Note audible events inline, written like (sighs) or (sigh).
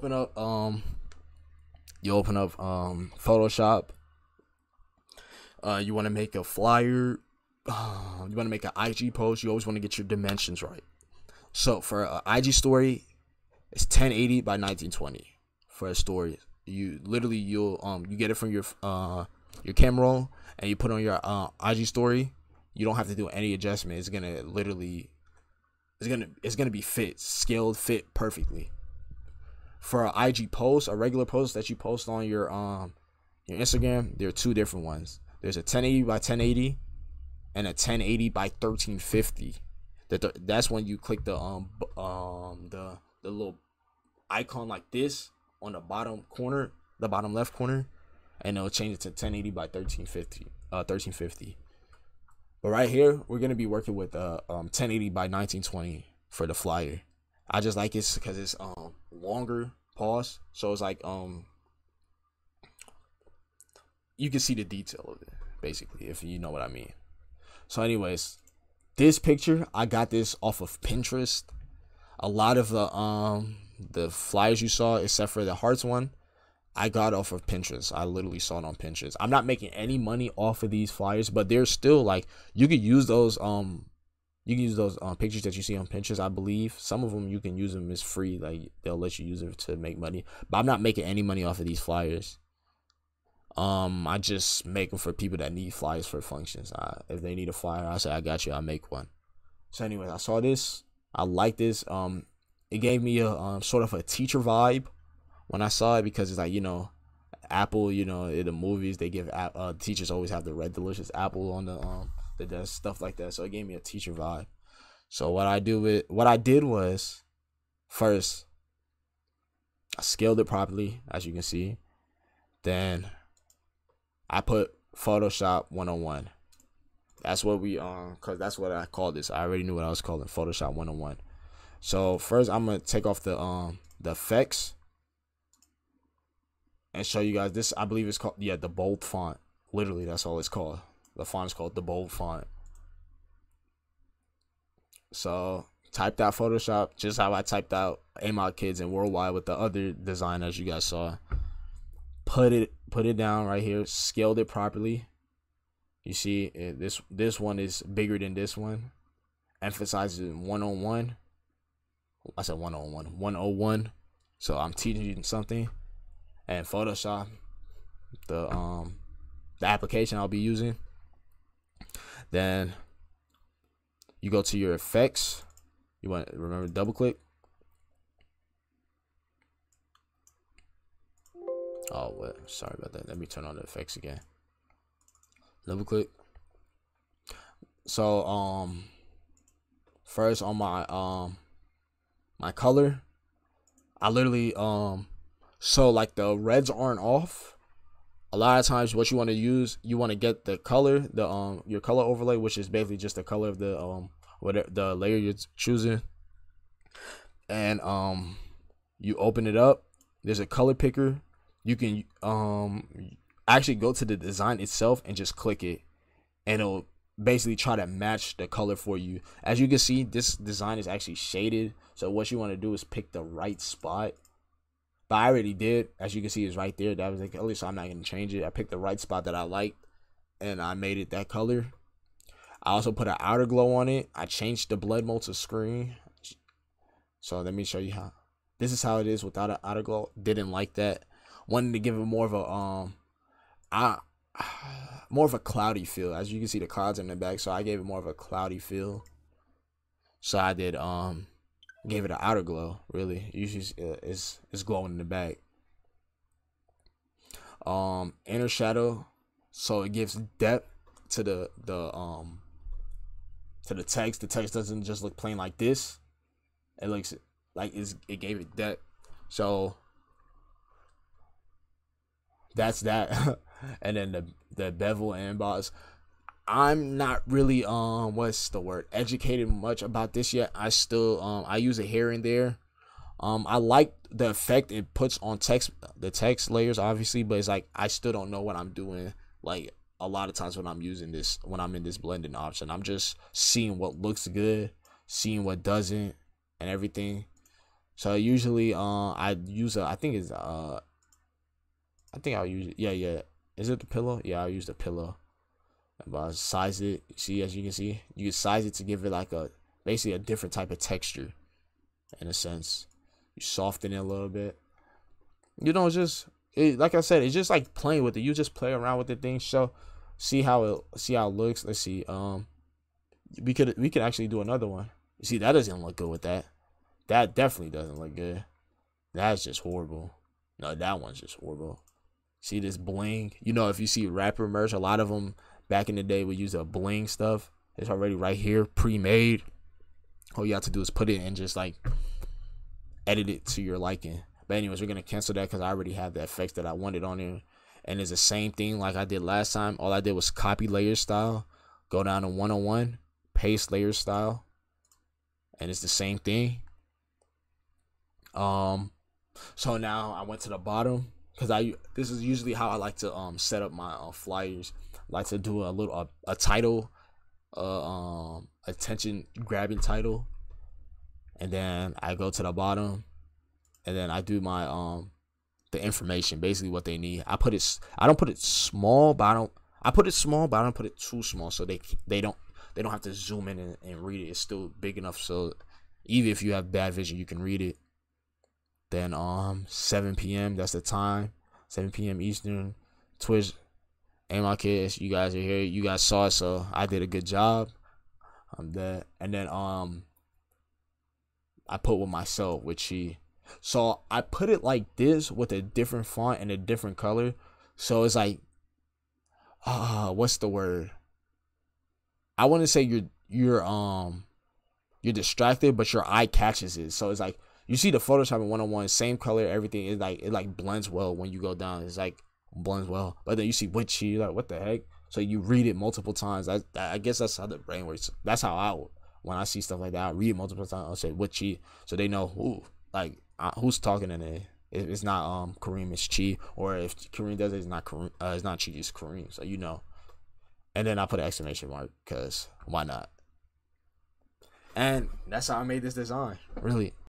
open up um you open up um Photoshop. Uh you want to make a flyer, (sighs) you want to make an IG post, you always want to get your dimensions right. So for an IG story, it's 1080 by 1920 for a story. You literally you'll um you get it from your uh your camera roll and you put on your uh, IG story. You don't have to do any adjustment. It's gonna literally it's gonna it's gonna be fit scaled fit perfectly for an IG post, a regular post that you post on your um your Instagram, there are two different ones. There's a 1080 by 1080 and a 1080 by 1350. That that's when you click the um um the the little icon like this on the bottom corner, the bottom left corner, and it'll change it to 1080 by 1350. Uh 1350. But right here, we're gonna be working with uh um 1080 by 1920 for the flyer. I just like it because it's um longer pause, so it's like um you can see the detail of it basically if you know what I mean. So, anyways, this picture I got this off of Pinterest. A lot of the um the flyers you saw, except for the hearts one, I got off of Pinterest. I literally saw it on Pinterest. I'm not making any money off of these flyers, but they're still like you could use those um you can use those um, pictures that you see on Pinterest. I believe some of them you can use them as free. Like they'll let you use it to make money. But I'm not making any money off of these flyers. Um, I just make them for people that need flyers for functions. I, if they need a flyer, I say I got you. I make one. So, anyways, I saw this. I like this. Um, it gave me a um, sort of a teacher vibe when I saw it because it's like you know, Apple. You know, in the movies they give uh, teachers always have the red delicious apple on the um that does stuff like that. So it gave me a teacher vibe. So what I do with what I did was first I scaled it properly, as you can see. Then I put Photoshop 101. That's what we um cause that's what I called this. I already knew what I was calling Photoshop 101. So first I'm gonna take off the um the effects and show you guys this I believe it's called yeah the bold font. Literally that's all it's called. The font is called the bold font. So typed out Photoshop just how I typed out Amok Kidz and Worldwide with the other design as you guys saw. Put it put it down right here, scaled it properly. You see this this one is bigger than this one. Emphasizes one on one. I said one on one, one on one. So I'm teaching you something. And Photoshop, the um the application I'll be using then you go to your effects. You want remember double click. Oh, what? Sorry about that. Let me turn on the effects again. Double click. So, um, first on my um my color, I literally um so like the reds aren't off a lot of times what you want to use you want to get the color the um your color overlay which is basically just the color of the um whatever the layer you're choosing. And um you open it up there's a color picker. You can um actually go to the design itself and just click it. And it'll basically try to match the color for you. As you can see this design is actually shaded. So what you want to do is pick the right spot but I already did. As you can see, it's right there. That was the color, so I'm not gonna change it. I picked the right spot that I liked, and I made it that color. I also put an outer glow on it. I changed the blend mode to screen. So let me show you how. This is how it is without an outer glow. Didn't like that. Wanted to give it more of a um, I (sighs) more of a cloudy feel. As you can see, the clouds in the back, so I gave it more of a cloudy feel. So I did um gave it an outer glow. Really, usually uh, it's it's glowing in the back. Um, inner shadow, so it gives depth to the the um to the text. The text doesn't just look plain like this. It looks like it's, it gave it depth. So that's that. (laughs) and then the the bevel and emboss. I'm not really um what's the word educated much about this yet. I still um I use it here and there. Um I like the effect it puts on text the text layers obviously, but it's like I still don't know what I'm doing like a lot of times when I'm using this when I'm in this blending option. I'm just seeing what looks good, seeing what doesn't and everything. So usually, uh, I use a. I think it's uh. I think I'll use. Yeah, yeah. Is it the pillow? Yeah, I'll use the pillow. But size it. See, as you can see, you can size it to give it like a basically a different type of texture, in a sense. You soften it a little bit. You know, just it, like I said, it's just like playing with it. You just play around with the thing. So see how it see how it looks. Let's see. Um, we could we could actually do another one. You see, that doesn't look good with that. That definitely doesn't look good. That's just horrible. No, that one's just horrible. See this bling? You know, if you see rapper merch, a lot of them back in the day we used a bling stuff. It's already right here, pre-made. All you have to do is put it and just like edit it to your liking. But anyways, we're gonna cancel that because I already have the effects that I wanted on there. And it's the same thing like I did last time. All I did was copy layer style, go down to 101, paste layer style, and it's the same thing. Um, so now I went to the bottom because I this is usually how I like to um set up my uh, flyers. Like to do a little a, a title, uh, um attention grabbing title, and then I go to the bottom, and then I do my um the information basically what they need. I put it I don't put it small, but I don't I put it small, but I don't put it too small so they they don't they don't have to zoom in and, and read it. It's still big enough so even if you have bad vision, you can read it. Then um 7 p.m. That's the time. 7 p.m. Eastern. Twitch. Hey my kids, you guys are here. You guys saw it, so I did a good job. I'm dead. And then um I put with myself, which she so I put it like this with a different font and a different color. So it's like uh what's the word? I want to say you're you're um you're distracted, but your eye catches it. So it's like you see the Photoshop in 101, same color, everything is like it like blends well when you go down. It's like blends well. But then you see witchy, you're like, what the heck? So you read it multiple times. I, I guess that's how the brain works. That's how I when I see stuff like that, I read multiple times. I'll say witchy, so they know who like uh, who's talking in it. it's not um Kareem, it's Chi. Or if Kareem does it, it's not Kareem. Uh, it's not Chi, it's Kareem. So you know. And then I put an exclamation mark because why not? And that's how I made this design. Really.